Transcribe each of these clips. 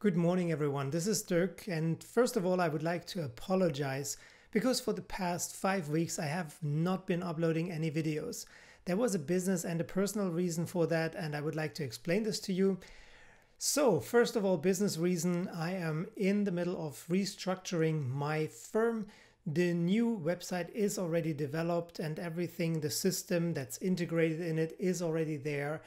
Good morning, everyone. This is Dirk, and first of all, I would like to apologize because for the past five weeks I have not been uploading any videos. There was a business and a personal reason for that, and I would like to explain this to you. So, first of all, business reason I am in the middle of restructuring my firm. The new website is already developed, and everything, the system that's integrated in it, is already there.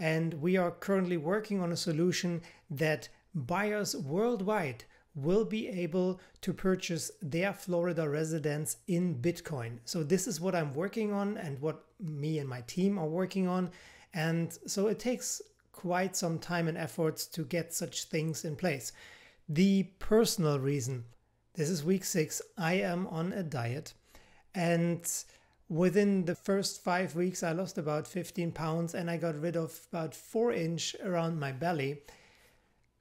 And we are currently working on a solution that buyers worldwide will be able to purchase their Florida residence in Bitcoin. So, this is what I'm working on and what me and my team are working on. And so, it takes quite some time and efforts to get such things in place. The personal reason this is week six, I am on a diet. And within the first five weeks, I lost about 15 pounds and I got rid of about four inch around my belly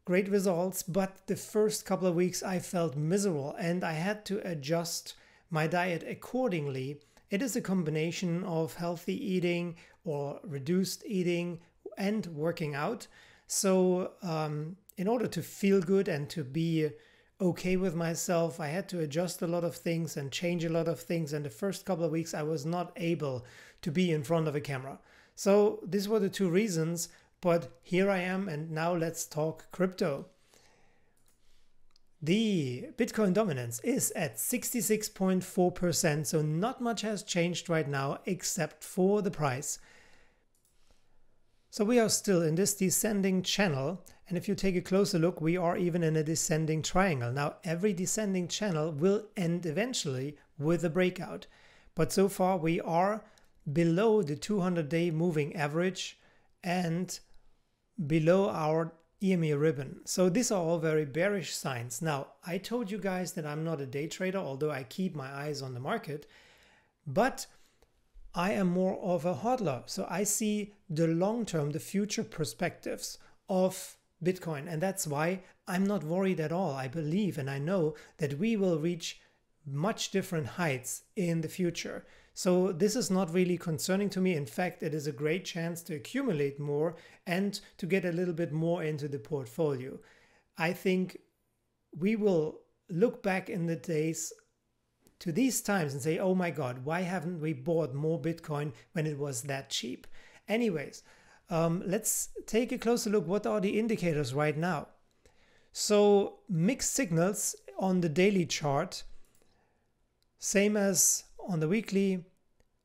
great results, but the first couple of weeks I felt miserable and I had to adjust my diet accordingly. It is a combination of healthy eating or reduced eating and working out. So, um, in order to feel good and to be okay with myself, I had to adjust a lot of things and change a lot of things. And the first couple of weeks, I was not able to be in front of a camera. So, these were the two reasons but here I am, and now let's talk crypto. The Bitcoin dominance is at 66.4%, so not much has changed right now except for the price. So we are still in this descending channel, and if you take a closer look, we are even in a descending triangle. Now, every descending channel will end eventually with a breakout, but so far we are below the 200 day moving average and below our EMA ribbon. So these are all very bearish signs. Now, I told you guys that I'm not a day trader, although I keep my eyes on the market, but I am more of a hodler. So I see the long term, the future perspectives of Bitcoin. And that's why I'm not worried at all. I believe and I know that we will reach much different heights in the future. So this is not really concerning to me. In fact, it is a great chance to accumulate more and to get a little bit more into the portfolio. I think we will look back in the days to these times and say, oh my God, why haven't we bought more Bitcoin when it was that cheap? Anyways, um, let's take a closer look. What are the indicators right now? So mixed signals on the daily chart, same as on the weekly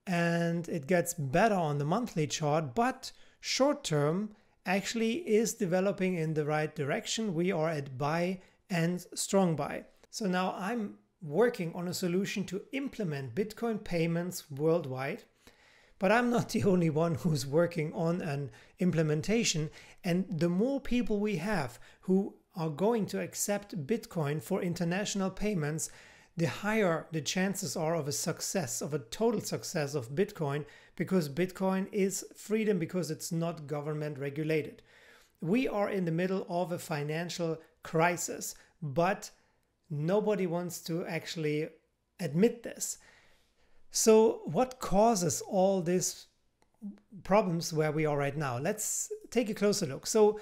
and it gets better on the monthly chart, but short term actually is developing in the right direction. We are at buy and strong buy. So now I'm working on a solution to implement Bitcoin payments worldwide. But I'm not the only one who's working on an implementation. And the more people we have who are going to accept Bitcoin for international payments, the higher the chances are of a success, of a total success of Bitcoin, because Bitcoin is freedom because it's not government regulated. We are in the middle of a financial crisis, but nobody wants to actually admit this. So, what causes all these problems where we are right now? Let's take a closer look. So,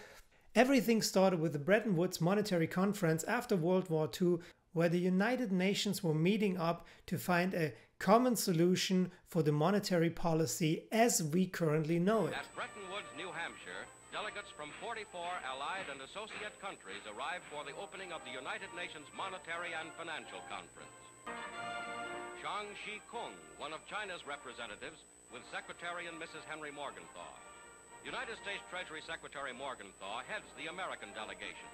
everything started with the Bretton Woods Monetary Conference after World War II, where the United Nations were meeting up to find a common solution for the monetary policy as we currently know it. At Bretton Woods, New Hampshire, delegates from 44 allied and associate countries arrived for the opening of the United Nations Monetary and Financial Conference. Zhang Shi-kung, one of China's representatives, with Secretary and Mrs. Henry Morgenthau. United States Treasury Secretary Morgenthau heads the American delegation.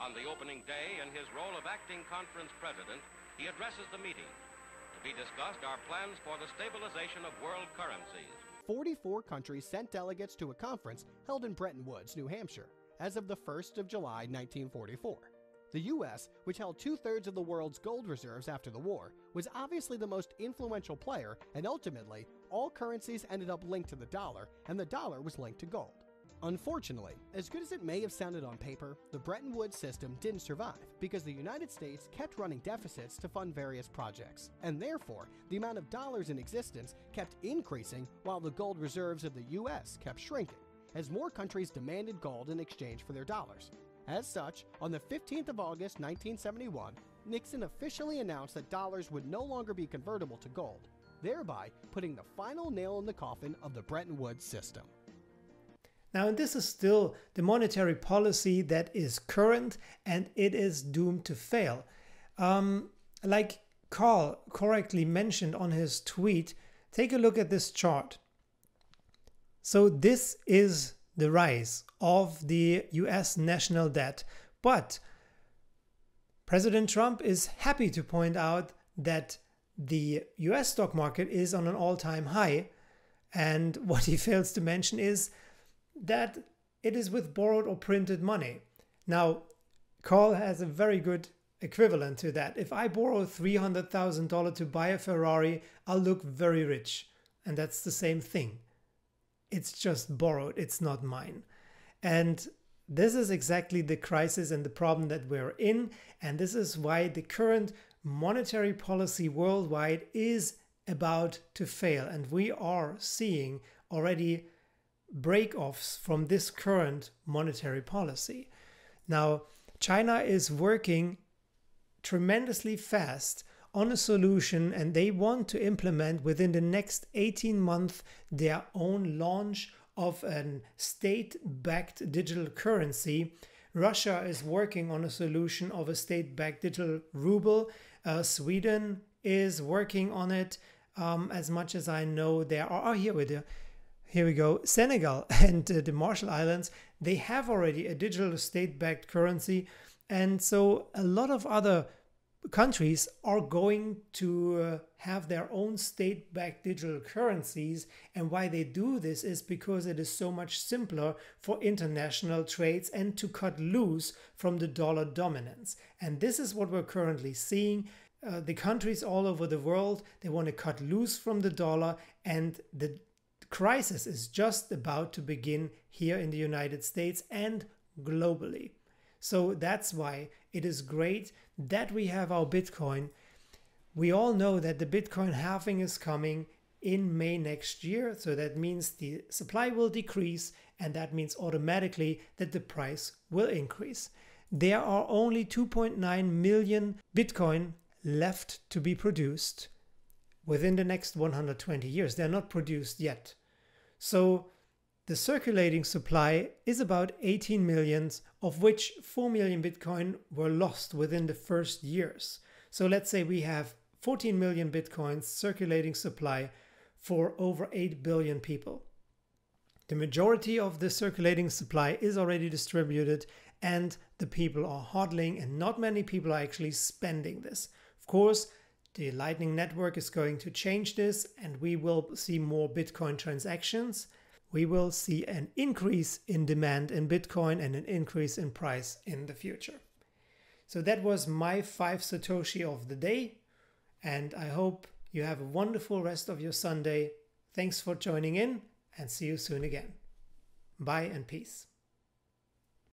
On the opening day, in his role of acting conference president, he addresses the meeting. To be discussed are plans for the stabilization of world currencies. 44 countries sent delegates to a conference held in Bretton Woods, New Hampshire, as of the 1st of July 1944. The U.S., which held two thirds of the world's gold reserves after the war, was obviously the most influential player, and ultimately, all currencies ended up linked to the dollar, and the dollar was linked to gold. Unfortunately, as good as it may have sounded on paper, the Bretton Woods system didn't survive because the United States kept running deficits to fund various projects, and therefore, the amount of dollars in existence kept increasing while the gold reserves of the US kept shrinking, as more countries demanded gold in exchange for their dollars. As such, on the 15th of August 1971, Nixon officially announced that dollars would no longer be convertible to gold, thereby putting the final nail in the coffin of the Bretton Woods system. Now, this is still the monetary policy that is current and it is doomed to fail. Um, like Carl correctly mentioned on his tweet, take a look at this chart. So, this is the rise of the US national debt. But President Trump is happy to point out that the US stock market is on an all time high. And what he fails to mention is that it is with borrowed or printed money. Now, Carl has a very good equivalent to that. If I borrow $300,000 to buy a Ferrari, I'll look very rich. And that's the same thing. It's just borrowed, it's not mine. And this is exactly the crisis and the problem that we're in. And this is why the current monetary policy worldwide is about to fail. And we are seeing already break-offs from this current monetary policy. Now, China is working tremendously fast on a solution and they want to implement within the next 18 months their own launch of a state backed digital currency. Russia is working on a solution of a state backed digital ruble. Uh, Sweden is working on it. Um, as much as I know, there are oh, here with the here we go. Senegal and uh, the Marshall Islands, they have already a digital state backed currency. And so a lot of other countries are going to uh, have their own state backed digital currencies. And why they do this is because it is so much simpler for international trades and to cut loose from the dollar dominance. And this is what we're currently seeing. Uh, the countries all over the world they want to cut loose from the dollar and the crisis is just about to begin here in the United States and globally. So that's why it is great that we have our Bitcoin. We all know that the Bitcoin halving is coming in May next year. So that means the supply will decrease, and that means automatically that the price will increase. There are only 2.9 million Bitcoin left to be produced within the next 120 years. They're not produced yet. So the circulating supply is about 18 millions, of which 4 million Bitcoin were lost within the first years. So let's say we have 14 million Bitcoins circulating supply for over 8 billion people. The majority of the circulating supply is already distributed and the people are hodling and not many people are actually spending this. Of course, the Lightning Network is going to change this and we will see more Bitcoin transactions. We will see an increase in demand in Bitcoin and an increase in price in the future. So that was my five Satoshi of the day. And I hope you have a wonderful rest of your Sunday. Thanks for joining in and see you soon again. Bye and peace.